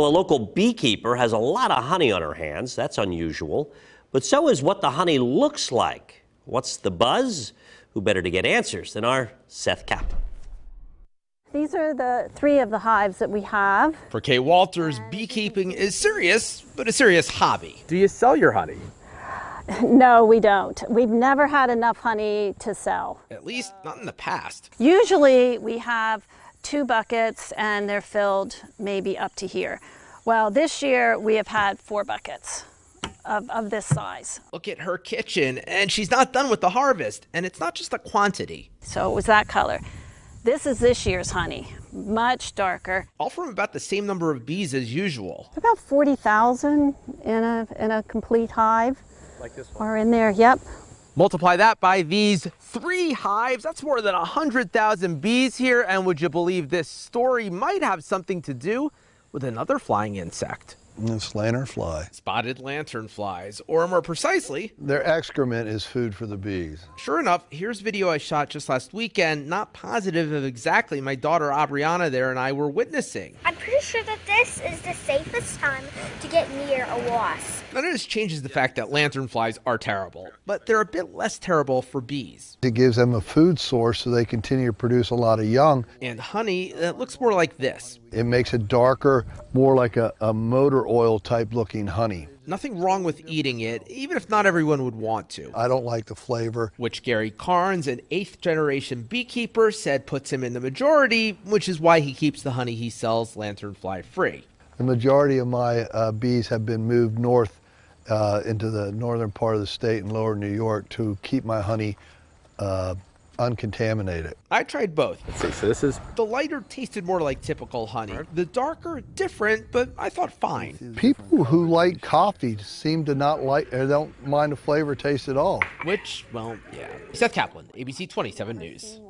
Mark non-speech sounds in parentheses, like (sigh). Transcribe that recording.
Well, a local beekeeper has a lot of honey on her hands. That's unusual. But so is what the honey looks like. What's the buzz? Who better to get answers than our Seth Kaplan? These are the three of the hives that we have. For Kay Walters, beekeeping is serious, but a serious hobby. Do you sell your honey? (laughs) No, we don't. We've never had enough honey to sell. At least not in the past. Usually we have two buckets and they're filled maybe up to here. Well, this year we have had four buckets of, of this size. Look at her kitchen, and she's not done with the harvest. And it's not just the quantity. So it was that color. This is this year's honey, much darker. All from about the same number of bees as usual. About 40,000 in a, in a complete hive. Like this one? Or in there, yep. Multiply that by these three hives. That's more than 100,000 bees here. And would you believe this story might have something to do with another flying insect? It's lanternfly. Spotted lanternflies, or more precisely, Their excrement is food for the bees. Sure enough, here's video I shot just last weekend, not positive of exactly my daughter Abriana there and I were witnessing. I'm pretty sure that this is the safest time to get near a wasp. None of this changes the fact that lanternflies are terrible, but they're a bit less terrible for bees. It gives them a food source so they continue to produce a lot of young. And honey that looks more like this. It makes it darker, more like a, a motor oil type looking honey. Nothing wrong with eating it, even if not everyone would want to. I don't like the flavor. Which Gary Carnes, an eighth generation beekeeper, said puts him in the majority, which is why he keeps the honey he sells lanternfly free. The majority of my uh, bees have been moved north uh, into the northern part of the state in lower New York to keep my honey uh, uncontaminated. I tried both. Let's see, so this is The lighter tasted more like typical honey. The darker, different, but I thought fine. People who like coffee seem to not like or don't mind the flavor taste at all. Which, well, yeah. Seth Kaplan, ABC 27 News.